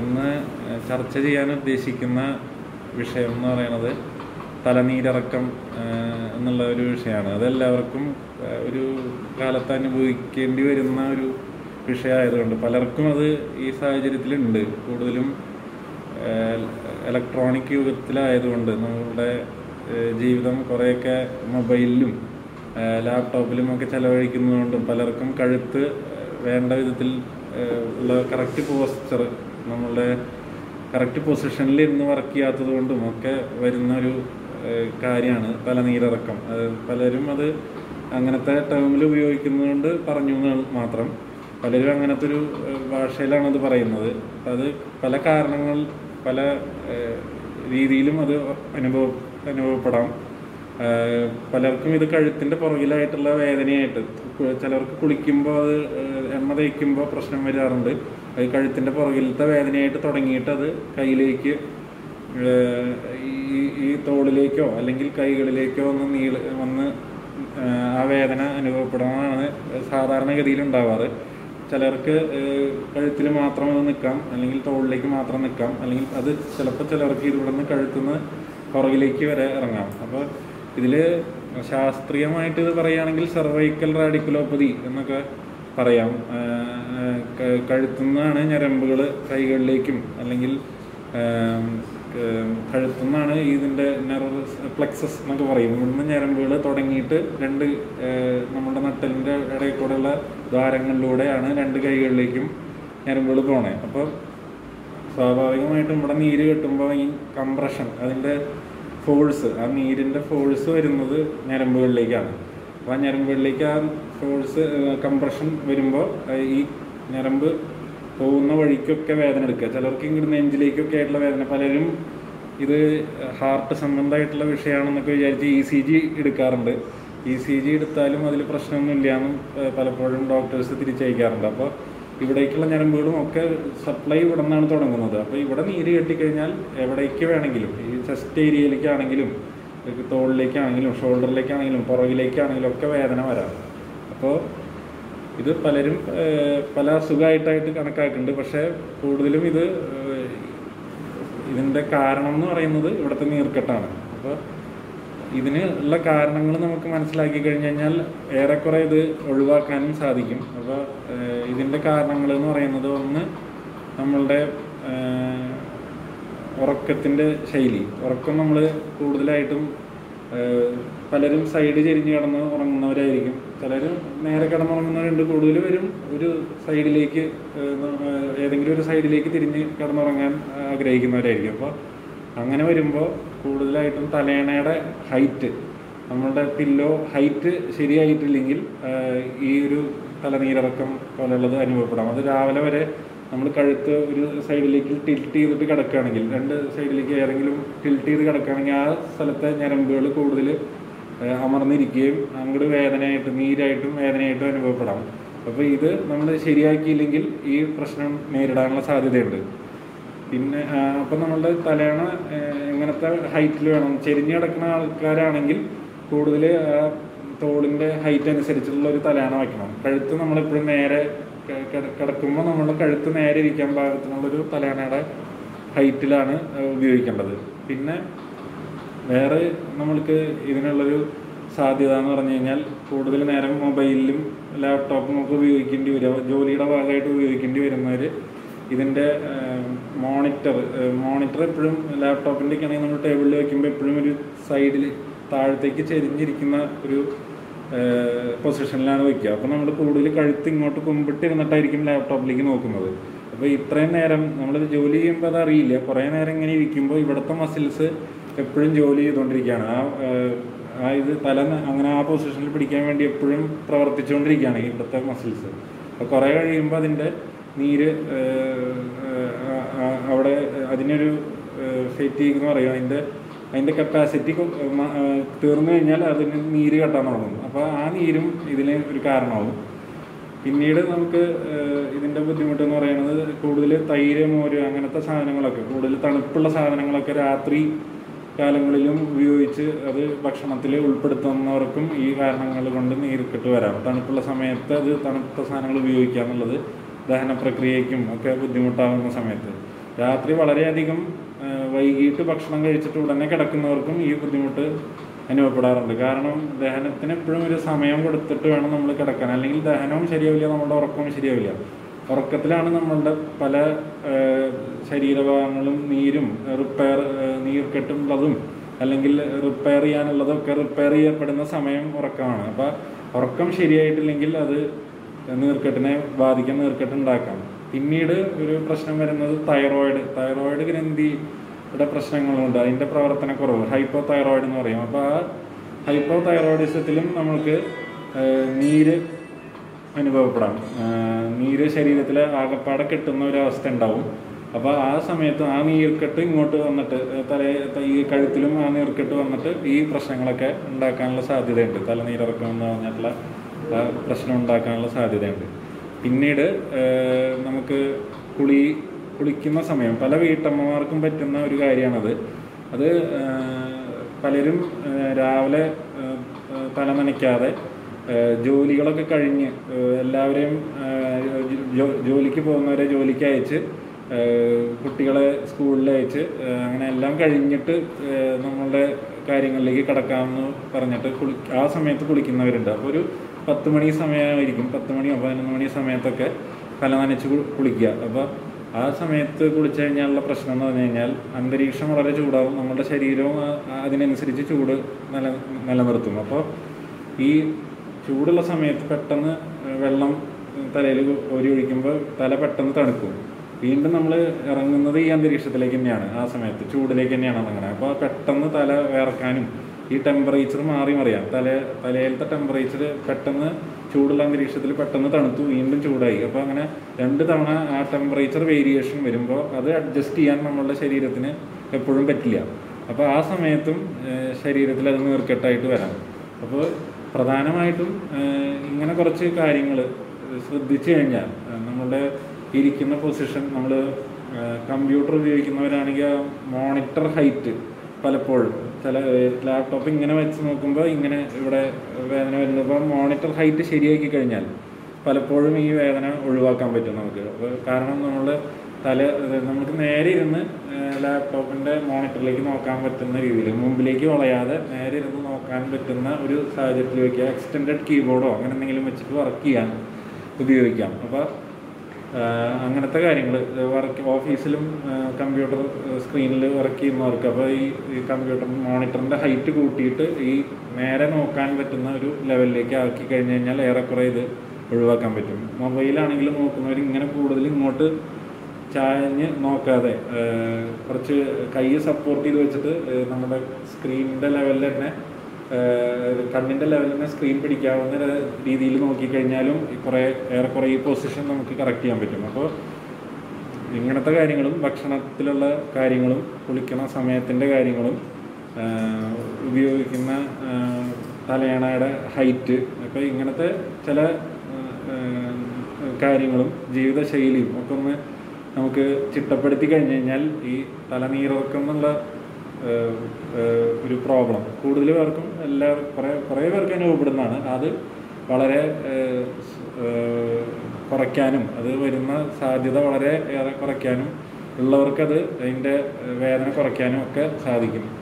ഇന്ന് ചർച്ച ചെയ്യാൻ ഉദ്ദേശിക്കുന്ന വിഷയം എന്ന് പറയുന്നത് തലനീരിറക്കം എന്നുള്ള ഒരു വിഷയമാണ്. അതെല്ലാവർക്കും ഒരു കാലത്ത് അനുഭവിക്കേണ്ടി വരുന്ന ഒരു വിഷയമായതുകൊണ്ട് പലർക്കും അത് ഈ സാഹചര്യത്തിലുണ്ട്. കൂടുതലും ഇലക്ട്രോണിക് യുഗത്തിലായതുകൊണ്ട് നമ്മുടെ ജീവിതം കുറേയൊക്കെ മൊബൈലിലും ലാപ്ടോപ്പിലും ഒക്കെ ചെലവഴിക്കുന്നതുകൊണ്ടും പലർക്കും കഴുത്ത് വേണ്ട വിധത്തിൽ ഉള്ള കറക്റ്റ് പോസ്ചർ നമ്മളുടെ കറക്റ്റ് പൊസിഷനിൽ ഇരുന്ന് വർക്ക് ചെയ്യാത്തത് കൊണ്ടും ഒക്കെ വരുന്ന ഒരു കാര്യമാണ് തലനീരിറക്കം അത് പലരും അത് അങ്ങനത്തെ ടേമിൽ ഉപയോഗിക്കുന്നതുകൊണ്ട് പറഞ്ഞു മാത്രം. പലരും അങ്ങനത്തെ ഒരു ഭാഷയിലാണ് അത് പറയുന്നത്. അത് പല കാരണങ്ങൾ പല രീതിയിലും അത് അനുഭവ അനുഭവപ്പെടാം. പലർക്കും ഇത് കഴുത്തിന്റെ പുറകിലായിട്ടുള്ള വേദനയായിട്ട് ചിലർക്ക് കുളിക്കുമ്പോൾ അത് എണ്ണ തേക്കുമ്പോൾ പ്രശ്നം വരാറുണ്ട്. അത് കഴുത്തിന്റെ പുറകിലത്തെ വേദനയായിട്ട് തുടങ്ങിയിട്ട് അത് കയ്യിലേക്ക് ഈ ഈ തോളിലേക്കോ അല്ലെങ്കിൽ കൈകളിലേക്കോ ഒന്ന് നീള വന്ന് ആ വേദന അനുഭവപ്പെടാനാണ് സാധാരണഗതിയിൽ ഉണ്ടാവാറ്. ചിലർക്ക് കഴുത്തിൽ മാത്രം അത് നിൽക്കാം അല്ലെങ്കിൽ തോളിലേക്ക് മാത്രം നിൽക്കാം അല്ലെങ്കിൽ അത് ചിലപ്പോൾ ചിലർക്ക് ഇവിടെ നിന്ന് കഴുത്തുനിന്ന് പുറകിലേക്ക് വരെ ഇറങ്ങാം. അപ്പോൾ ഇതിൽ ശാസ്ത്രീയമായിട്ട് ഇത് പറയുകയാണെങ്കിൽ സെർവൈക്കൽ റാഡിക്കുലോപ്പതി എന്നൊക്കെ പറയാം. കഴുത്തുനിന്നാണ് ഞരമ്പുകൾ കൈകളിലേക്കും അല്ലെങ്കിൽ കഴുത്തുനിന്നാണ് ഇതിന്റെ നെർവസ് പ്ലെക്സസ് എന്നൊക്കെ പറയും. ഇവിടുന്ന് ഞരമ്പുകൾ തുടങ്ങിയിട്ട് രണ്ട് നമ്മുടെ നട്ടലിന്റെ ഇടയിൽ കൂടെയുള്ള ദ്വാരങ്ങളിലൂടെയാണ് രണ്ട് കൈകളിലേക്കും ഞരമ്പുകൾ പോണേ. അപ്പോൾ സ്വാഭാവികമായിട്ടും ഇവിടെ നീര് കെട്ടുമ്പോൾ ഈ കംപ്രഷൻ അതിന്റെ ഫോഴ്സ് ആ നീരിന്റെ ഫോഴ്സ് വരുന്നത് ഞരമ്പുകളിലേക്കാണ്. അപ്പോൾ ആ ഞരമ്പുകളിലേക്ക് ആ ഫോഴ്സ് കംപ്രഷൻ വരുമ്പോൾ ഈ ഞരമ്പ് പോകുന്ന വഴിക്കൊക്കെ വേദന എടുക്കുക. ചിലർക്ക് ഇങ്ങോട്ട് നെഞ്ചിലേക്കൊക്കെ ആയിട്ടുള്ള വേദന. പലരും ഇത് ഹാർട്ട് സംബന്ധമായിട്ടുള്ള വിഷയമാണെന്നൊക്കെ വിചാരിച്ച് ഇ സി ജി എടുക്കാറുണ്ട്. ഇ സി ജി എടുത്താലും അതിൽ പ്രശ്നമൊന്നുമില്ല എന്നും പലപ്പോഴും ഡോക്ടേഴ്സ് തിരിച്ചയക്കാറുണ്ട്. അപ്പോൾ ഇവിടേക്കുള്ള ഞരമ്പുകളും ഒക്കെ സപ്ലൈ ഇവിടെ നിന്നാണ് തുടങ്ങുന്നത്. അപ്പോൾ ഇവിടെ നീര് കെട്ടിക്കഴിഞ്ഞാൽ എവിടേക്ക് വേണമെങ്കിലും ഈ ചെസ്റ്റ് ഏരിയയിലേക്കാണെങ്കിലും ഇത് തോളിലേക്കാണെങ്കിലും ഷോൾഡറിലേക്കാണെങ്കിലും പുറകിലേക്കാണെങ്കിലും ഒക്കെ വേദന വരാം അപ്പോൾ ഇത് പലരും പല അസുഖമായിട്ടായിട്ട് കണക്കാക്കുന്നുണ്ട്. പക്ഷേ കൂടുതലും ഇത് ഇതിന്റെ കാരണം എന്ന് പറയുന്നത് ഇവിടുത്തെ നീർക്കെട്ടാണ്. അപ്പോൾ ഇതിന് ഉള്ള കാരണങ്ങൾ നമുക്ക് മനസ്സിലാക്കി കഴിഞ്ഞ് കഴിഞ്ഞാൽ ഏറെക്കുറെ ഇത് ഒഴിവാക്കാനും സാധിക്കും. അപ്പോൾ ഇതിന്റെ കാരണങ്ങൾ എന്ന് പറയുന്നത് ഒന്ന് നമ്മളുടെ ഉറക്കത്തിന്റെ ശൈലി. ഉറക്കം നമ്മൾ കൂടുതലായിട്ടും പലരും സൈഡ് ചെരിഞ്ഞ് കിടന്ന് ഉറങ്ങുന്നവരായിരിക്കും. ചിലരും നേരെ കിടന്നുറങ്ങുന്നവരുണ്ട്. കൂടുതൽ പേരും ഒരു സൈഡിലേക്ക് ഏതെങ്കിലും ഒരു സൈഡിലേക്ക് തിരിഞ്ഞ് കിടന്നുറങ്ങാൻ ആഗ്രഹിക്കുന്നവരായിരിക്കും. അപ്പോൾ അങ്ങനെ വരുമ്പോൾ കൂടുതലായിട്ടും തലേണയുടെ ഹൈറ്റ് നമ്മളുടെ പില്ലോ ഹൈറ്റ് ശരിയായിട്ടില്ലെങ്കിൽ ഈ ഒരു തലനീരിറക്കം പോലെയുള്ളത് അനുഭവപ്പെടാം. അത് രാവിലെ വരെ നമ്മൾ കഴുത്ത് ഒരു സൈഡിലേക്ക് ടിൽറ്റ് ചെയ്തിട്ട് കിടക്കുകയാണെങ്കിൽ രണ്ട് സൈഡിലേക്ക് ഏതെങ്കിലും ടിൽറ്റ് ചെയ്ത് കിടക്കുകയാണെങ്കിൽ ആ സ്ഥലത്തെ ഞരമ്പുകൾ കൂടുതൽ അമർന്നിരിക്കുകയും അങ്ങോട്ട് വേദനയായിട്ടും നീരായിട്ടും വേദനയായിട്ടും അനുഭവപ്പെടാം. അപ്പോൾ ഇത് നമ്മൾ ശരിയാക്കിയില്ലെങ്കിൽ ഈ പ്രശ്നം നേരിടാനുള്ള സാധ്യതയുണ്ട്. പിന്നെ അപ്പം നമ്മളുടെ തലയണ എങ്ങനത്തെ ഹൈറ്റിൽ വേണം? ചെരിഞ്ഞ് കിടക്കുന്ന ആൾക്കാരാണെങ്കിൽ കൂടുതൽ തോളിന്റെ ഹൈറ്റ് അനുസരിച്ചുള്ള ഒരു തലയണ വയ്ക്കണം. കഴുത്ത് നമ്മളെപ്പോഴും നേരെ കിടക്കുമ്പോൾ നമ്മൾ കഴുത്ത് നേരെ ഇരിക്കാൻ പാകത്തിനുള്ളൊരു തലയണയുടെ ഹൈറ്റിലാണ് ഉപയോഗിക്കേണ്ടത്. പിന്നെ വേറെ നമ്മൾക്ക് ഇതിനുള്ളൊരു സാധ്യത എന്ന് പറഞ്ഞു കഴിഞ്ഞാൽ കൂടുതൽ നേരം മൊബൈലിലും ലാപ്ടോപ്പും ഒക്കെ ഉപയോഗിക്കേണ്ടി വരിക ജോലിയുടെ ഭാഗമായിട്ട് ഉപയോഗിക്കേണ്ടി വരുന്നവർ ഇതിന്റെ മോണിറ്റർ മോണിറ്റർ എപ്പോഴും ലാപ്ടോപ്പിന്റെ ഒക്കെ ആണെങ്കിൽ നമ്മൾ ടേബിളിൽ വയ്ക്കുമ്പോൾ എപ്പോഴും ഒരു സൈഡിൽ താഴത്തേക്ക് ചെരിഞ്ഞിരിക്കുന്ന ഒരു പൊസിഷനിലാണ് വയ്ക്കുക. അപ്പോൾ നമ്മൾ കൂടുതൽ കഴുത്ത് ഇങ്ങോട്ട് കുമ്പിട്ട് ഇരുന്നിട്ടായിരിക്കും ലാപ്ടോപ്പിലേക്ക് നോക്കുന്നത്. അപ്പോൾ ഇത്രയും നേരം നമ്മൾ ജോലി ചെയ്യുമ്പോൾ അത് അറിയില്ല കുറേ നേരം ഇങ്ങനെ ഇരിക്കുമ്പോൾ ഇവിടുത്തെ മസിൽസ് എപ്പോഴും ജോലി ചെയ്തുകൊണ്ടിരിക്കുകയാണ്. ആ ആ ഇത് തല അങ്ങനെ ആ പൊസിഷനിൽ പിടിക്കാൻ വേണ്ടി എപ്പോഴും പ്രവർത്തിച്ചുകൊണ്ടിരിക്കുകയാണ് ഇവിടുത്തെ മസിൽസ് അപ്പോൾ കുറേ കഴിയുമ്പോൾ അതിന്റെ നീര് അവിടെ അതിനൊരു ഫെറ്റീഗ് എന്ന് പറയും അതിന്റെ അതിന്റെ കപ്പാസിറ്റി തീർന്നു കഴിഞ്ഞാൽ അതിന് നീര് കെട്ടാൻ തുടങ്ങും. അപ്പോൾ ആ നീരും ഇതിന് ഒരു കാരണമാവും പിന്നീട് നമുക്ക് ഇതിന്റെ ബുദ്ധിമുട്ട് എന്ന് പറയുന്നത് കൂടുതൽ തൈര് മോര് അങ്ങനത്തെ സാധനങ്ങളൊക്കെ കൂടുതൽ തണുപ്പുള്ള സാധനങ്ങളൊക്കെ രാത്രി കാലങ്ങളിലും ഉപയോഗിച്ച് അത് ഭക്ഷണത്തിൽ ഉൾപ്പെടുത്തുന്നവർക്കും ഈ കാരണങ്ങൾ കൊണ്ട് നീർക്കെട്ട് വരാം. തണുപ്പുള്ള സമയത്ത് അത് തണുത്ത സാധനങ്ങൾ ഉപയോഗിക്കുക എന്നുള്ളത് ദഹന പ്രക്രിയയ്ക്കും ഒക്കെ ബുദ്ധിമുട്ടാകുന്ന സമയത്ത്. രാത്രി വളരെയധികം വൈകിട്ട് ഭക്ഷണം കഴിച്ചിട്ട് ഉടനെ കിടക്കുന്നവർക്കും ഈ ബുദ്ധിമുട്ട് അനുഭവപ്പെടാറുണ്ട്. കാരണം ദഹനത്തിന് എപ്പോഴും ഒരു സമയം കൊടുത്തിട്ട് വേണം നമ്മൾ കിടക്കാൻ. അല്ലെങ്കിൽ ദഹനവും ശരിയാവില്ല നമ്മുടെ ഉറക്കവും ശരിയാവില്ല. ഉറക്കത്തിലാണ് നമ്മളുടെ പല ശരീരഭാഗങ്ങളും നീരും റിപ്പയർ നീർക്കെട്ടുള്ളതും അല്ലെങ്കിൽ റിപ്പയർ ചെയ്യാനുള്ളതൊക്കെ റിപ്പയർ ചെയ്യപ്പെടുന്ന സമയം ഉറക്കമാണ്. അപ്പം ഉറക്കം ശരിയായിട്ടില്ലെങ്കിൽ അത് നീർക്കെട്ടിനെ ബാധിക്കാൻ നീർക്കെട്ട് ഉണ്ടാക്കാം. പിന്നീട് ഒരു പ്രശ്നം വരുന്നത് തൈറോയിഡ് തൈറോയിഡ് ഗ്രന്ഥിയുടെ പ്രശ്നങ്ങളുണ്ട്. അതിന്റെ പ്രവർത്തനക്കുറവ്. ഹൈപ്പോ തൈറോയിഡ് എന്ന് പറയും. അപ്പോൾ ആ ഹൈപ്പോ തൈറോയിഡിസത്തിലും നമ്മൾക്ക് നീര് അനുഭവപ്പെടാം. നീര് ശരീരത്തിൽ ആകപ്പാടെ കെട്ടുന്ന ഒരു അവസ്ഥ ഉണ്ടാവും. അപ്പോൾ ആ സമയത്ത് ആ നീർക്കെട്ട് ഇങ്ങോട്ട് വന്നിട്ട് തല ഈ കഴുത്തിലും ആ നീർക്കെട്ട് വന്നിട്ട് ഈ പ്രശ്നങ്ങളൊക്കെ ഉണ്ടാക്കാനുള്ള സാധ്യതയുണ്ട്. തലനീരിറക്കം എന്ന് പറഞ്ഞിട്ടുള്ള പ്രശ്നം ഉണ്ടാക്കാനുള്ള സാധ്യതയുണ്ട്. പിന്നീട് നമുക്ക് കുളി കുളിക്കുന്ന സമയം പല വീട്ടമ്മമാർക്കും പറ്റുന്ന ഒരു കാര്യമാണത്. അത് പലരും രാവിലെ തല നനയ്ക്കാതെ ജോലികളൊക്കെ കഴിഞ്ഞ് എല്ലാവരെയും ജോലിക്ക് പോകുന്നവരെ ജോലിക്ക് അയച്ച് കുട്ടികളെ സ്കൂളിൽ അയച്ച് അങ്ങനെ എല്ലാം കഴിഞ്ഞിട്ട് നമ്മളുടെ കാര്യങ്ങളിലേക്ക് കിടക്കാമെന്ന് പറഞ്ഞിട്ട് കുളി ആ സമയത്ത് കുളിക്കുന്നവരുണ്ട്. അപ്പോൾ ഒരു പത്ത് മണി സമയമായിരിക്കും. പത്ത് മണിയോ പതിനൊന്ന് മണി സമയത്തൊക്കെ തല നനച്ച് കുളിക്കുക. അപ്പോൾ ആ സമയത്ത് കുളിച്ചു കഴിഞ്ഞാലുള്ള പ്രശ്നം എന്ന് പറഞ്ഞു കഴിഞ്ഞാൽ അന്തരീക്ഷം വളരെ ചൂടാവും. നമ്മുടെ ശരീരവും അതിനനുസരിച്ച് ചൂട് നില നിലനിർത്തും. അപ്പോൾ ഈ ചൂടുള്ള സമയത്ത് പെട്ടെന്ന് വെള്ളം തലയിൽ ഓരി ഒഴിക്കുമ്പോൾ തല പെട്ടെന്ന് തണുക്കും. വീണ്ടും നമ്മൾ ഇറങ്ങുന്നത് ഈ അന്തരീക്ഷത്തിലേക്ക് തന്നെയാണ് ആ സമയത്ത്. ചൂടിലേക്ക് തന്നെയാണ് ഇറങ്ങുന്നത്. അപ്പോൾ പെട്ടെന്ന് തല വിറക്കാനും ഈ ടെമ്പറേച്ചർ മാറി മറിയാം. തല തലയിലത്തെ ടെമ്പറേച്ചർ പെട്ടെന്ന് ചൂടുള്ള അന്തരീക്ഷത്തിൽ പെട്ടെന്ന് തണുത്തു വീണ്ടും ചൂടായി. അപ്പോൾ അങ്ങനെ രണ്ട് തവണ ആ ടെമ്പറേച്ചർ വേരിയേഷൻ വരുമ്പോൾ അത് അഡ്ജസ്റ്റ് ചെയ്യാൻ നമ്മളുടെ ശരീരത്തിന് എപ്പോഴും പറ്റില്ല. അപ്പോൾ ആ സമയത്തും ശരീരത്തിൽ അത് നീർക്കെട്ടായിട്ട് വരാം. അപ്പോൾ പ്രധാനമായിട്ടും ഇങ്ങനെ കുറച്ച് കാര്യങ്ങൾ ശ്രദ്ധിച്ചു കഴിഞ്ഞാൽ നമ്മളുടെ ഇരിക്കുന്ന പൊസിഷൻ നമ്മൾ കമ്പ്യൂട്ടർ ഉപയോഗിക്കുന്നവരാണെങ്കിൽ മോണിറ്റർ ഹൈറ്റ് പലപ്പോഴും ചില ലാപ്ടോപ്പ് ഇങ്ങനെ വെച്ച് നോക്കുമ്പോൾ ഇങ്ങനെ ഇവിടെ വേദന വരുന്നത് അപ്പോൾ മോണിറ്റർ ഹൈറ്റ് ശരിയാക്കി കഴിഞ്ഞാൽ പലപ്പോഴും ഈ വേദന ഒഴിവാക്കാൻ പറ്റും നമുക്ക്. കാരണം നമ്മൾ തല നമുക്ക് നേരെ ഇരുന്ന് ലാപ്ടോപ്പിന്റെ മോണിറ്ററിലേക്ക് നോക്കാൻ പറ്റുന്ന രീതിയിൽ മുമ്പിലേക്ക് വളയാതെ നേരെ ഇരുന്ന് നോക്കാൻ പറ്റുന്ന ഒരു സാഹചര്യത്തിൽ വയ്ക്കുക എക്സ്റ്റൻഡ് കീബോർഡോ അങ്ങനെ എന്തെങ്കിലും വെച്ചിട്ട് വർക്ക് ചെയ്യാൻ ഉപയോഗിക്കാം. അപ്പോൾ അങ്ങനത്തെ കാര്യങ്ങൾ വർക്ക് ഓഫീസിലും കമ്പ്യൂട്ടർ സ്ക്രീനിൽ വർക്ക് ചെയ്യുന്നവർക്ക്. അപ്പോൾ ഈ കമ്പ്യൂട്ടർ മോണിറ്ററിന്റെ ഹൈറ്റ് കൂട്ടിയിട്ട് ഈ നേരെ നോക്കാൻ പറ്റുന്ന ഒരു ലെവലിലേക്ക് ആക്കി കഴിഞ്ഞ് കഴിഞ്ഞാൽ ഏറെക്കുറെ ഇത് ഒഴിവാക്കാൻ പറ്റും. മൊബൈലാണെങ്കിൽ നോക്കുന്നവർ ഇങ്ങനെ കൂടുതൽ ഇങ്ങോട്ട് ചായഞ്ഞ് നോക്കാതെ കുറച്ച് കൈ സപ്പോർട്ട് ചെയ്ത് വെച്ചിട്ട് നമ്മുടെ സ്ക്രീനിന്റെ ലെവലിൽ തന്നെ കണ്ണിന്റെ ലെവലിൽ നിന്ന് സ്ക്രീൻ പിടിക്കാവുന്ന രീതിയിൽ നോക്കിക്കഴിഞ്ഞാലും കുറേ ഏറെക്കുറെ ഈ പൊസിഷൻ നമുക്ക് കറക്റ്റ് ചെയ്യാൻ പറ്റും. അപ്പോൾ ഇങ്ങനത്തെ കാര്യങ്ങളും ഭക്ഷണത്തിലുള്ള കാര്യങ്ങളും കുളിക്കുന്ന സമയത്തിന്റെ കാര്യങ്ങളും ഉപയോഗിക്കുന്ന തലയണയുടെ ഹൈറ്റ് അപ്പോൾ ഇങ്ങനത്തെ ചില കാര്യങ്ങളും ജീവിതശൈലിയും ഒക്കെ ഒന്ന് നമുക്ക് ചിട്ടപ്പെടുത്തി കഴിഞ്ഞ് കഴിഞ്ഞാൽ ഈ തലനീറിറക്കം എന്നുള്ള ഒരു പ്രോബ്ലം. കൂടുതൽ പേർക്കും എല്ലാ കുറേ കുറേ പേർക്ക് അനുഭവപ്പെടുന്നതാണ് അത് വളരെ കുറയ്ക്കാനും അത് വരുന്ന സാധ്യത വളരെ ഏറെ കുറയ്ക്കാനും ഉള്ളവർക്കത് അതിന്റെ വേദന കുറയ്ക്കാനും ഒക്കെ സാധിക്കും.